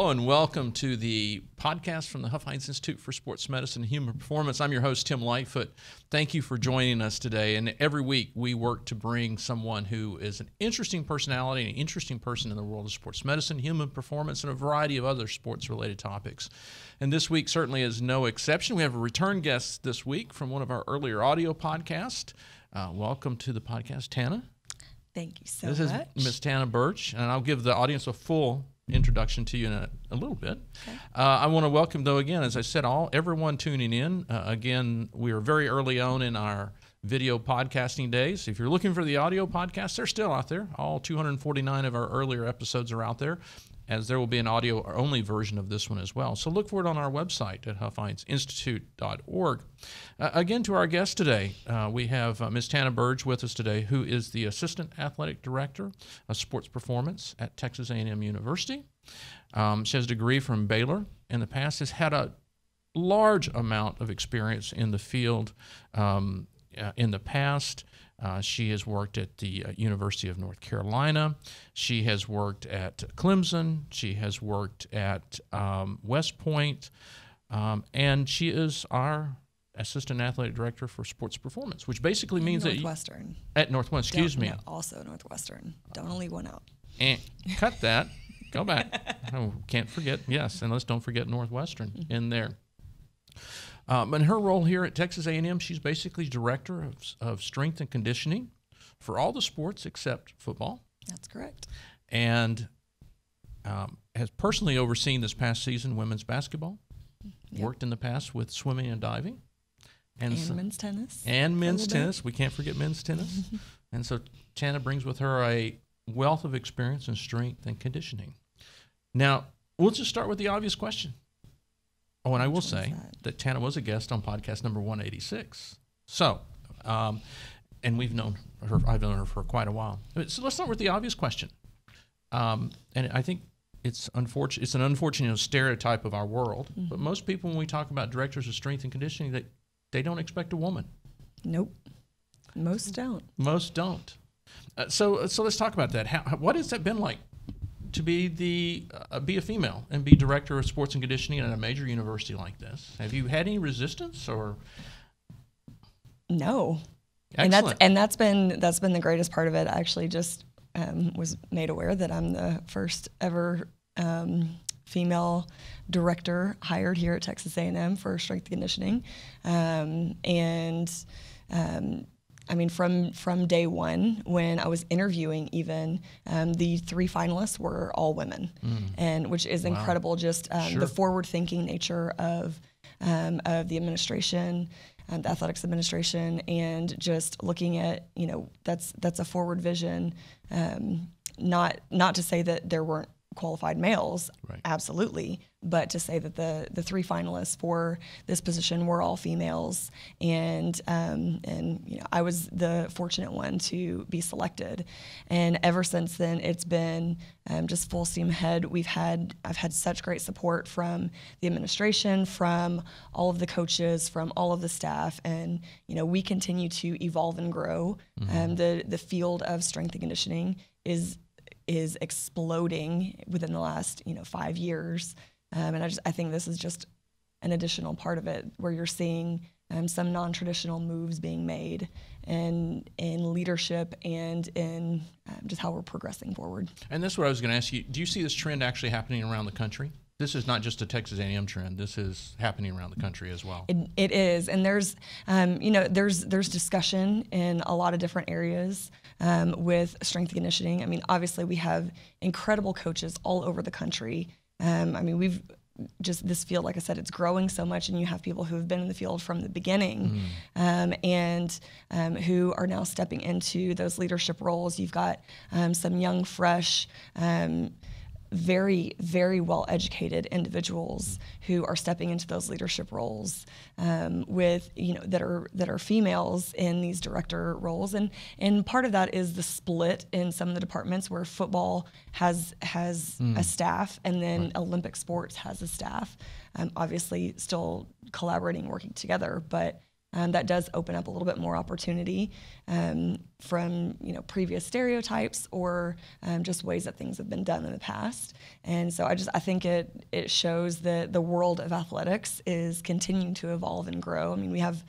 Hello and welcome to the podcast from the Huffines Institute for Sports Medicine and Human Performance. I'm your host, Tim Lightfoot. Thank you for joining us today. And every week we work to bring someone who is an interesting personality, an interesting person in the world of sports medicine, human performance, and a variety of other sports related topics. And this week certainly is no exception. We have a return guest this week from one of our earlier audio podcasts. Uh, welcome to the podcast, Tanna. Thank you so much. this is Miss Tanna Burge, and I'll give the audience a full introduction to you in a, a little bit. Okay. Uh, I want to welcome, though, again, as I said, all everyone tuning in. Uh, again, we are very early on in our video podcasting days. If you're looking for the audio podcasts, they're still out there. All 249 of our earlier episodes are out there as there will be an audio only version of this one as well. So look for it on our website at huffinesinstitute.org. Uh, again, to our guest today, uh, we have uh, Ms. Tanna Burge with us today, who is the Assistant Athletic Director of Sports Performance at Texas A&M University. Um, she has a degree from Baylor in the past, has had a large amount of experience in the field um, uh, in the past. Uh, she has worked at the uh, University of North Carolina. She has worked at Clemson. She has worked at um, West Point. Um, and she is our assistant athletic director for sports performance, which basically means Northwestern. that at Northwestern. Excuse Don't, me. No, also Northwestern. Don't leave one out. And cut that. Go back. oh, can't forget. Yes, and let's don't forget Northwestern mm-hmm. in there. Um, and her role here at Texas A&M, she's basically director of, of strength and conditioning for all the sports except football. That's correct. And um, has personally overseen this past season women's basketball. Yep. Worked in the past with swimming and diving. And, and so, men's tennis. And men's tennis. Bit. We can't forget men's tennis. and so Tanna brings with her a wealth of experience in strength and conditioning. Now, we'll just start with the obvious question Oh, and I will say that? that? Tanna was a guest on podcast number 186. So, um, and we've known her, I've known her for quite a while. So let's start with the obvious question. Um, and I think it's unfortunate. It's an unfortunate stereotype of our world. Mm-hmm. But most people, when we talk about directors of strength and conditioning, they they don't expect a woman. Nope. Most don't. Most don't. Uh, so so let's talk about that. How, what has that been like to be the uh, be a female and be director of sports and conditioning at a major university like this? Have you had any resistance or? No, Excellent. and that's and that's been that's been the greatest part of it. I actually just um, was made aware that I'm the first ever um, female director hired here at Texas A&M for strength conditioning, um, and um, I mean, from from day one, when I was interviewing, even um, the three finalists were all women, mm. and which is wow. incredible. Just um, sure. the forward-thinking nature of um, of the administration, um, the athletics administration, and just looking at you know that's that's a forward vision. Um, not not to say that there weren't qualified males, right. absolutely. But to say that the the three finalists for this position were all females, and um, and you know I was the fortunate one to be selected, and ever since then it's been um, just full steam ahead. We've had I've had such great support from the administration, from all of the coaches, from all of the staff, and you know we continue to evolve and grow. Mm-hmm. Um, the the field of strength and conditioning is is exploding within the last you know five years, um, and I just I think this is just an additional part of it where you're seeing um, some non-traditional moves being made in in leadership and in um, just how we're progressing forward. And that's what I was going to ask you. Do you see this trend actually happening around the country? This is not just a Texas A&M trend. This is happening around the country as well. it, it is, and there's, um, you know, there's there's discussion in a lot of different areas um, with strength conditioning. I mean, obviously we have incredible coaches all over the country. Um, I mean, we've just this field, like I said, it's growing so much, and you have people who have been in the field from the beginning mm. um, and um, who are now stepping into those leadership roles. You've got um, some young, fresh um, very, very well educated individuals who are stepping into those leadership roles um, with, you know, that are that are females in these director roles, and and part of that is the split in some of the departments where football has has mm. a staff, and then right. Olympic sports has a staff. Um, obviously, still collaborating, working together, but um, that does open up a little bit more opportunity um, from you know previous stereotypes or um, just ways that things have been done in the past. And so I just I think it it shows that the world of athletics is continuing to evolve and grow. I mean, we have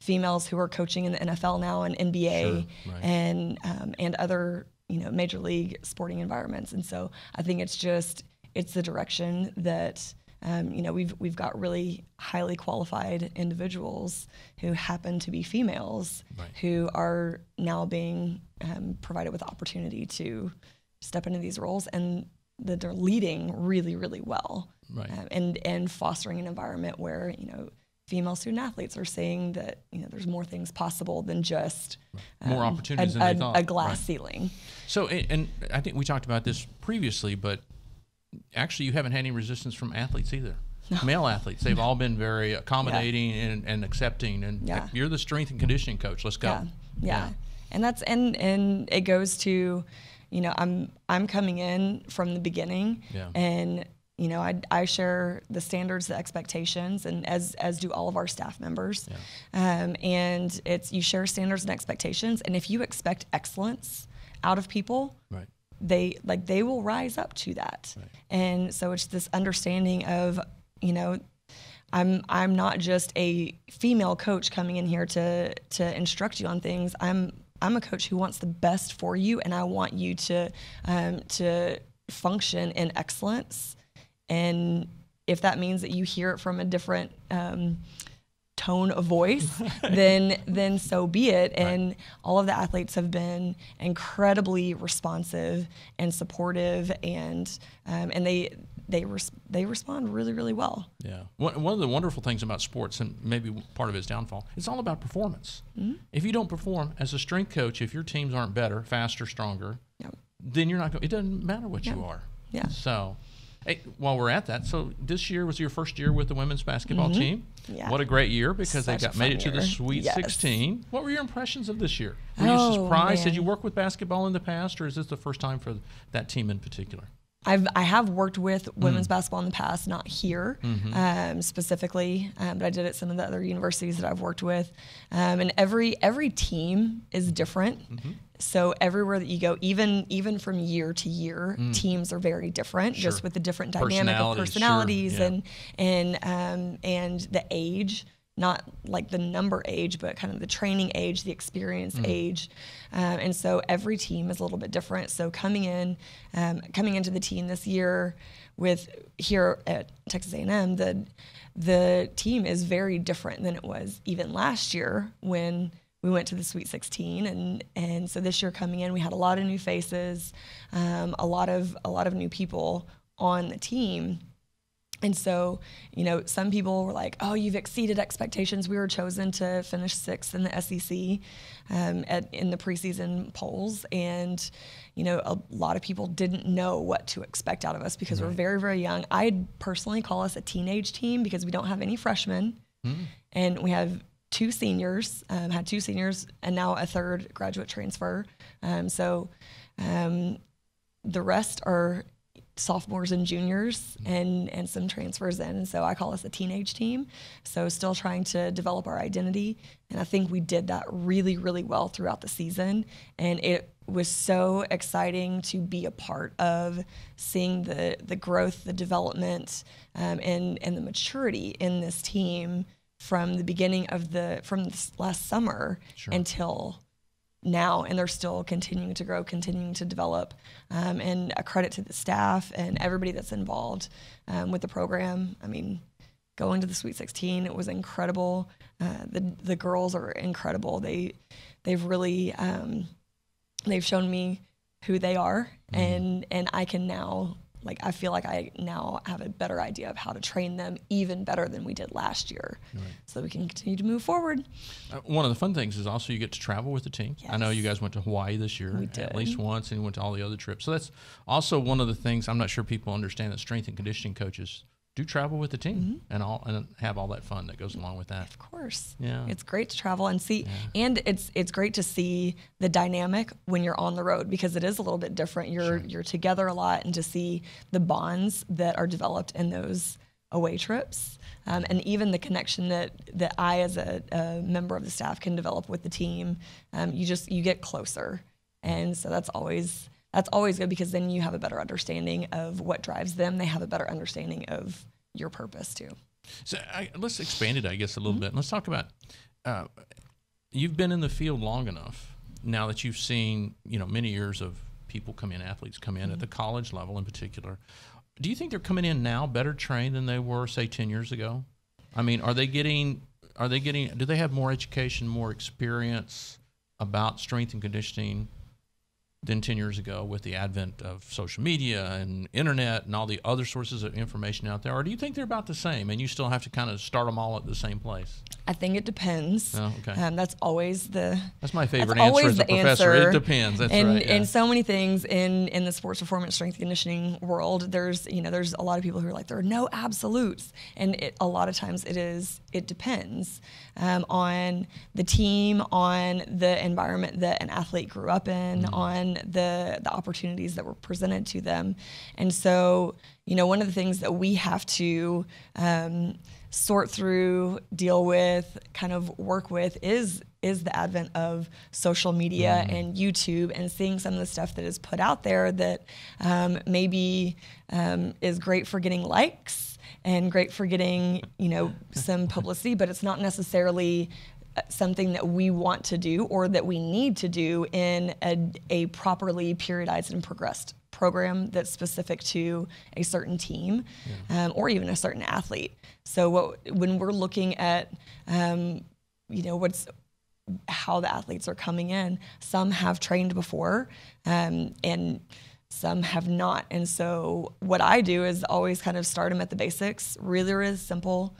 females who are coaching in the NFL now and NBA Sure, right. and um, and other you know major league sporting environments. And so I think it's just it's the direction that um, you know we've we've got really highly qualified individuals who happen to be females Right. who are now being um, provided with opportunity to step into these roles and that they're leading really really well Right. um, and and fostering an environment where you know female student athletes are saying that you know there's more things possible than just More um, opportunities a, than they thought. a glass Right. ceiling. So, and, and I think we talked about this previously, but actually, you haven't had any resistance from athletes either. Male athletes, they've all been very accommodating and, and accepting. And Yeah. you're the strength and conditioning coach. Let's go. Yeah, yeah, and that's and and it goes to, you know, I'm I'm coming in from the beginning, Yeah. and you know, I I share the standards, the expectations, and as as do all of our staff members, um, and it's you share standards and expectations, and if you expect excellence out of people, Right. They like they will rise up to that. And so it's this understanding of you know i'm i'm not just a female coach coming in here to to instruct you on things. I'm i'm a coach who wants the best for you and i want you to um, to function in excellence. And if that means that you hear it from a different um, tone of voice, then then so be it. And all of the athletes have been incredibly responsive and supportive, and um, and they they res- they respond really really well. Yeah. One, one of the wonderful things about sports, and maybe part of its downfall, it's all about performance. Mm-hmm. If you don't perform as a strength coach, if your teams aren't better, faster, stronger, Yep. then you're not going. It doesn't matter what you are. Yeah. So, hey, while we're at that, so this year was your first year with the women's basketball team. Mm-hmm. Yeah. What a great year because Such they got made it fun to the. Sweet Yes. 16. What were your impressions of this year? Were you Oh, surprised? Did you work with basketball in the past, or is this the first time for that team in particular? I've I have worked with Mm. women's basketball in the past, not here Mm-hmm. um, specifically, um, but I did at some of the other universities that I've worked with. Um, and every every team is different. Mm-hmm. So everywhere that you go, even even from year to year, teams are very different, Mm. Sure. just with the different dynamic of Personalities, sure, yeah. and and um, and the age. Not like the number age, but kind of the training age, the experience Mm. age, um, and so every team is a little bit different. So coming in, um, coming into the team this year with here at Texas A&M, the the team is very different than it was even last year when we went to the Sweet 16, and and so this year coming in, we had a lot of new faces, um, a lot of a lot of new people on the team. And so, you know, some people were like, "Oh, you've exceeded expectations. We were chosen to finish sixth in the SEC um, at, in the preseason polls, and you know, a lot of people didn't know what to expect out of us because we're very, very young. I'd personally call us a teenage team because we don't have any freshmen, and we have two seniors, um, had two seniors, and now a third graduate transfer. Um, so um, the rest are sophomores and juniors and and some transfers in. And so i call us a teenage team. So still trying to develop our identity. And i think we did that really really well throughout the season. And it was so exciting to be a part of seeing the the growth the development um, and and the maturity in this team from the beginning of the from this last summer until now and they're still continuing to grow continuing to develop. Um, and a credit to the staff and everybody that's involved um, with the program. I mean going to the sweet 16 it was incredible. Uh, the, the girls are incredible. They they've really um, they've shown me who they are and and i can now like i feel like i now have a better idea of how to train them even better than we did last year so that we can continue to move forward Uh, one of the fun things is also you get to travel with the team. I know you guys went to Hawaii this year at least once, and you went to all the other trips. So that's also one of the things. I'm not sure people understand that strength and conditioning coaches do travel with the team Mm-hmm. and all and have all that fun that goes along with that. Of course. Yeah. It's great to travel and see and it's it's great to see the dynamic when you're on the road because it is a little bit different. You're you're together a lot and to see the bonds that are developed in those away trips. Um, and even the connection that, that I, as a, a, member of the staff, can develop with the team, um, you just you get closer, and so that's always that's always good because then you have a better understanding of what drives them. They have a better understanding of your purpose too. So I, let's expand it, I guess, a little mm-hmm. bit. Let's talk about uh, you've been in the field long enough now that you've seen you know many years of people come in, athletes come in mm-hmm. at the college level in particular. Do you think they're coming in now better trained than they were, say, ten years ago? I mean, are they getting? Are they getting? Do they have more education, more experience about strength and conditioning than 10 years ago with the advent of social media and internet and all the other sources of information out there? Or do you think they're about the same and you still have to kind of start them all at the same place? I think it depends. Oh, okay. Um, that's always the. That's my favorite that's answer as a professor. Answer. It depends. That's and, right. Yeah. And so many things in in the sports performance strength conditioning world. There's you know there's a lot of people who are like there are no absolutes, and it, a lot of times it is it depends um, on the team, on the environment that an athlete grew up in, mm-hmm. on the the opportunities that were presented to them, and so you know one of the things that we have to um, sort through, deal with, kind of work with is is the advent of social media mm. and YouTube and seeing some of the stuff that is put out there that um, maybe um, is great for getting likes and great for getting you know some publicity, but it's not necessarily something that we want to do or that we need to do in a, a properly periodized and progressed program that's specific to a certain team yeah. um, or even a certain athlete. So what, when we're looking at, um, you know, what's how the athletes are coming in, some have trained before, um, and some have not. And so what I do is always kind of start them at the basics, really, really simple,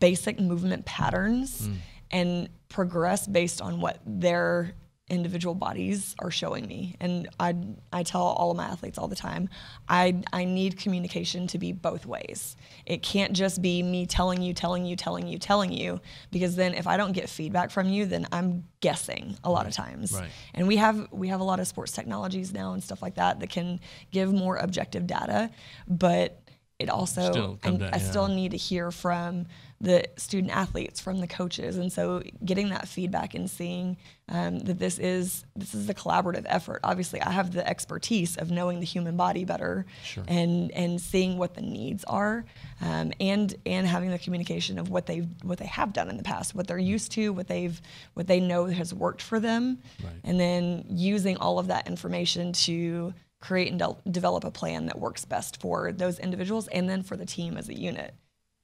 basic movement patterns, mm. And progress based on what their individual bodies are showing me. And I, I tell all of my athletes all the time, I, I need communication to be both ways. It can't just be me telling you, telling you, telling you, telling you, because then if I don't get feedback from you, then I'm guessing a lot of times. Right. And we have we have a lot of sports technologies now and stuff like that that can give more objective data, but it also still I, down, I yeah. still need to hear from the student athletes from the coaches and so getting that feedback and seeing um, that this is this is a collaborative effort obviously i have the expertise of knowing the human body better sure. and and seeing what the needs are um, and and having the communication of what they've what they have done in the past what they're used to what they've what they know has worked for them right. and then using all of that information to create and de- develop a plan that works best for those individuals and then for the team as a unit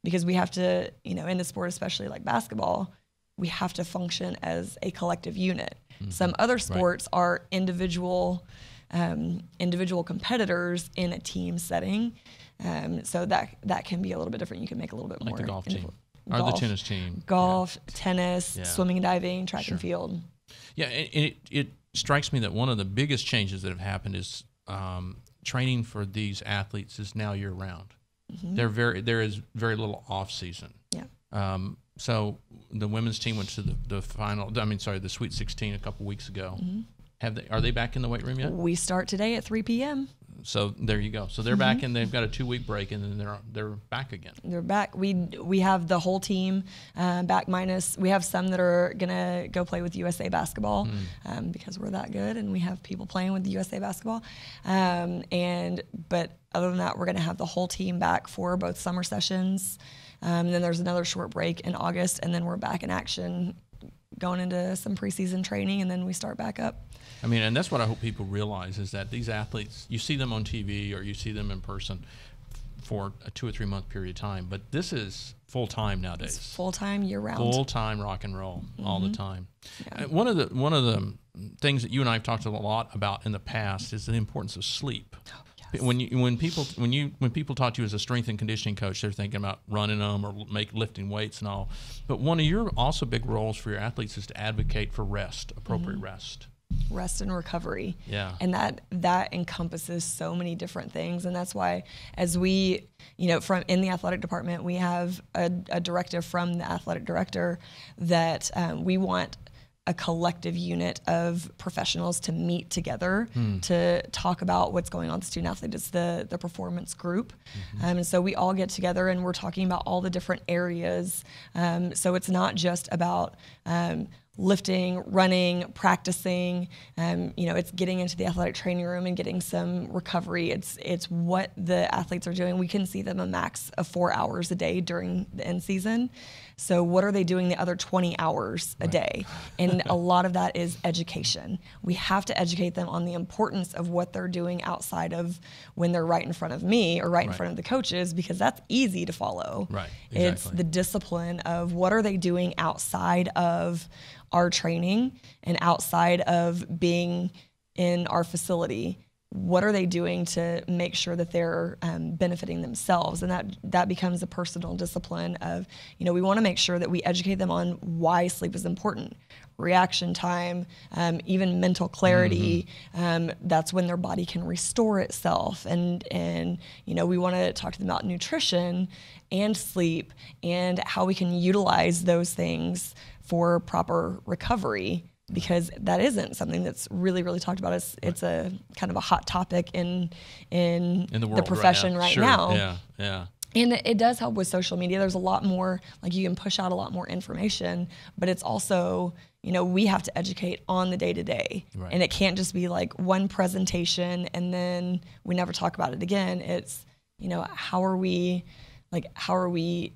because we have to, you know, in the sport, especially like basketball, we have to function as a collective unit. Mm-hmm. Some other sports right. are individual um, individual competitors in a team setting. Um, so that that can be a little bit different. You can make a little bit like more. Like the golf team. Golf, or the tennis team. Golf, yeah. tennis, yeah. swimming and diving, track sure. and field. Yeah, and it, it strikes me that one of the biggest changes that have happened is um, training for these athletes is now year round. Mm-hmm. There very there is very little off season. Yeah. Um, so the women's team went to the, the final. I mean, sorry, the Sweet 16 a couple weeks ago. Mm-hmm. Have they? Are they back in the weight room yet? We start today at 3 p.m. So there you go. So they're mm-hmm. back and they've got a two week break and then they're they're back again. They're back. We we have the whole team uh, back minus. We have some that are gonna go play with USA basketball mm. um, because we're that good and we have people playing with USA basketball. Um, and but other than that, we're gonna have the whole team back for both summer sessions. Um, and then there's another short break in August, and then we're back in action going into some preseason training, and then we start back up. I mean, and that's what I hope people realize is that these athletes, you see them on TV or you see them in person for a two or three month period of time, but this is full time nowadays. Full time year round. Full time rock and roll mm-hmm. all the mm-hmm. time. Yeah. One of the one of the things that you and I have talked a lot about in the past is the importance of sleep. When you when people when you when people talk to you as a strength and conditioning coach, they're thinking about running them or make lifting weights and all. But one of your also big roles for your athletes is to advocate for rest, appropriate mm-hmm. rest rest and recovery. Yeah. And that that encompasses so many different things and that's why as we, you know, from in the athletic department, we have a, a directive from the athletic director that um, we want a collective unit of professionals to meet together to talk about what's going on with student athlete. It's the the performance group, um, and so we all get together and we're talking about all the different areas. Um, so it's not just about um, lifting, running, practicing. Um, you know, it's getting into the athletic training room and getting some recovery. It's it's what the athletes are doing. We can see them a max of four hours a day during the end season. So what are they doing the other 20 hours a day? And a lot of that is education. We have to educate them on the importance of what they're doing outside of when they're right in front of me or right, in Right. front of the coaches because that's easy to follow. Right, It's the discipline of what are they doing outside of our training and outside of being in our facility what are they doing to make sure that they're um, benefiting themselves? And that that becomes a personal discipline of you know we want to make sure that we educate them on why sleep is important. Reaction time um, even mental clarity um, that's when their body can restore itself. And and you know we want to talk to them about nutrition and sleep and how we can utilize those things for proper recovery because that isn't something that's really really talked about. It's it's a kind of a hot topic in in, in the world profession right Sure. now. Yeah, yeah. and it, it does help with social media. There's a lot more like you can push out a lot more information but it's also you know we have to educate on the day to day and it can't just be like one presentation and then we never talk about it again. It's you know how are we like how are we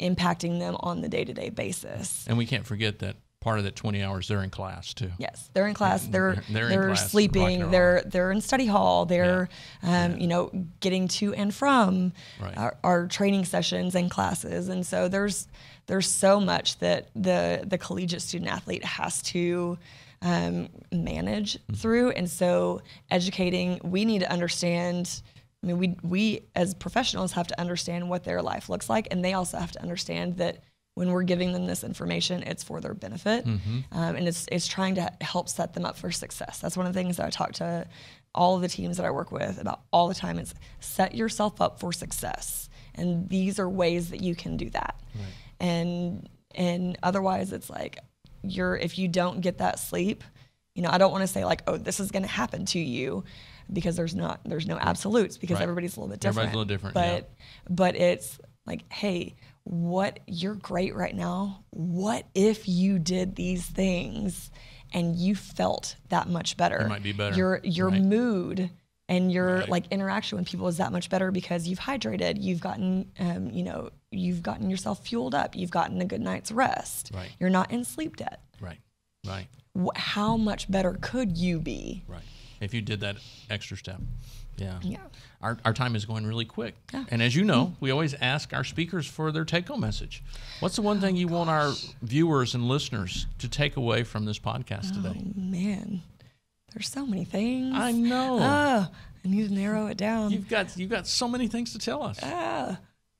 impacting them on the day to day basis? And we can't forget that part of that 20 hours they're in class too. Yes, they're in class. They're They're- they're, they're in class, sleeping. They're they're in study hall. They're um, Yeah. you know getting to and from Right. our, our training sessions and classes. And so there's there's so much that the the collegiate student athlete has to um, manage Mm-hmm. through. And so educating, we need to understand. I mean, we we as professionals have to understand what their life looks like, and they also have to understand that when we're giving them this information, it's for their benefit, um, and it's it's trying to help set them up for success. That's one of the things that I talk to all of the teams that I work with about all the time. Is set yourself up for success, and these are ways that you can do that. And and otherwise, it's like you're if you don't get that sleep, you know, I don't want to say like, oh, this is going to happen to you, because there's not there's no absolutes because Right. everybody's a little bit different. Everybody's a little different, But yeah. but it's like, hey, what you're great right now. What if you did these things and you felt that much better? You might be better. Your your Right. mood and your Right. like interaction with people is that much better because you've hydrated, you've gotten um, you know, you've gotten yourself fueled up, you've gotten a good night's rest. Right. You're not in sleep debt. Right. Right. How much better could you be? Right. If you did that extra step. Yeah. Yeah. Our, our time is going really quick. Yeah. And as you know, we always ask our speakers for their take home message. What's the one thing you want our viewers and listeners to take away from this podcast today? Oh man, there's so many things. I know. Ah, I need to narrow it down. You've got you've got so many things to tell us.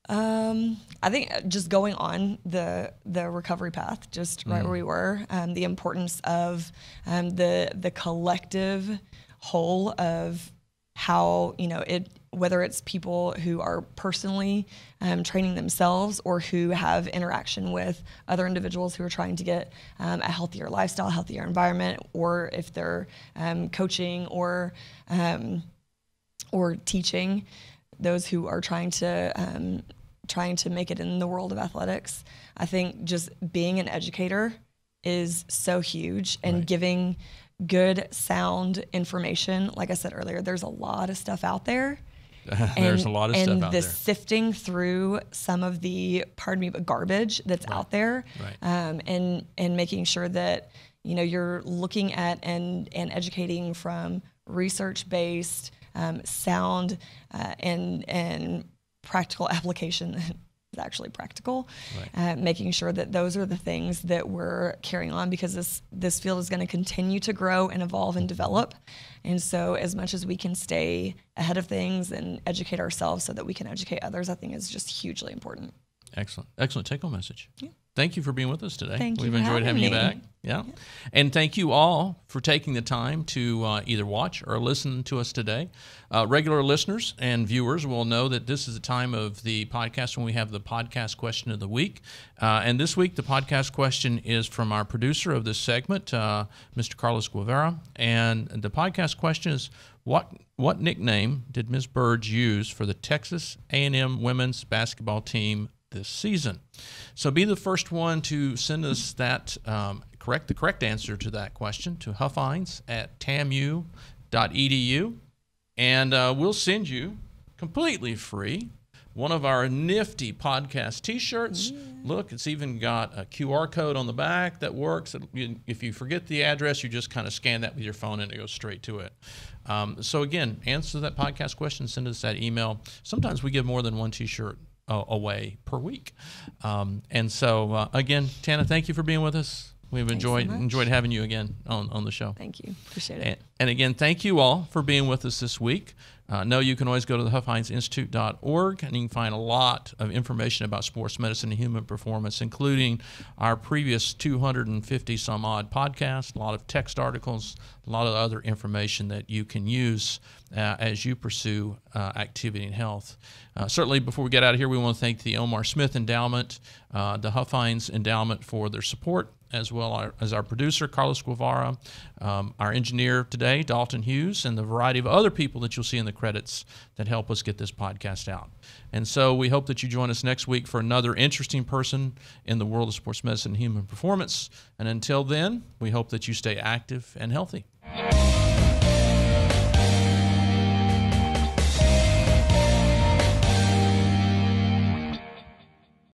Um, I think uh, just going on the the recovery path, just right where we were, um, the importance of um, the the collective whole of how you know it whether it's people who are personally um, training themselves or who have interaction with other individuals who are trying to get um, a healthier lifestyle, healthier environment, or if they're um, coaching or um, or teaching those who are trying to um, trying to make it in the world of athletics. I think just being an educator is so huge and Right. giving good sound information. Like I said earlier, there's a lot of stuff out there. There's a lot of and stuff out the there. sifting through some of the pardon me but garbage that's out there Right. um, and and making sure that you know you're looking at and and educating from research based um, sound uh, and and practical application is actually practical uh, making sure that those are the things that we're carrying on because this this field is going to continue to grow and evolve and develop and so as much as we can stay ahead of things and educate ourselves so that we can educate others i think is just hugely important Excellent. Excellent take home message. thank you for being with us today. Thank We've enjoyed having having you back. Yeah. And thank you all for taking the time to uh, either watch or listen to us today. Uh, regular listeners and viewers will know that this is the time of the podcast when we have the podcast question of the week. Uh, and this week, the podcast question is from our producer of this segment, uh, Mr. Carlos Guevara. And the podcast question is what what nickname did Ms. Burge use for the Texas A&M women's basketball team this season. So be the first one to send us that um, correct the correct answer to that question to huffines at tamu.edu, and uh, we'll send you completely free one of our nifty podcast T-shirts. Look, it's even got a QR code on the back that works. If you forget the address, you just kind of scan that with your phone and it goes straight to it. Um, so again, answer that podcast question. Send us that email. Sometimes we give more than one T-shirt uh, away per week. Um, and so uh, again, Tanna, thank you for being with us. We've Thanks enjoyed much. enjoyed having you again on, on the show. Thank you. Appreciate it. And, and again, thank you all for being with us this week. Uh, know you can always go to the HuffinesInstitute.org and you can find a lot of information about sports medicine and human performance, including our previous 250 some odd podcasts, a lot of text articles, a lot of other information that you can use uh, as you pursue uh, activity and health. Uh, certainly, before we get out of here, we want to thank the Omar Smith Endowment, uh, the Huff Endowment for their support as well as our producer, Carlos Guevara, um, our engineer today, Dalton Hughes, and the variety of other people that you'll see in the credits that help us get this podcast out. And so we hope that you join us next week for another interesting person in the world of sports medicine and human performance. And until then, we hope that you stay active and healthy.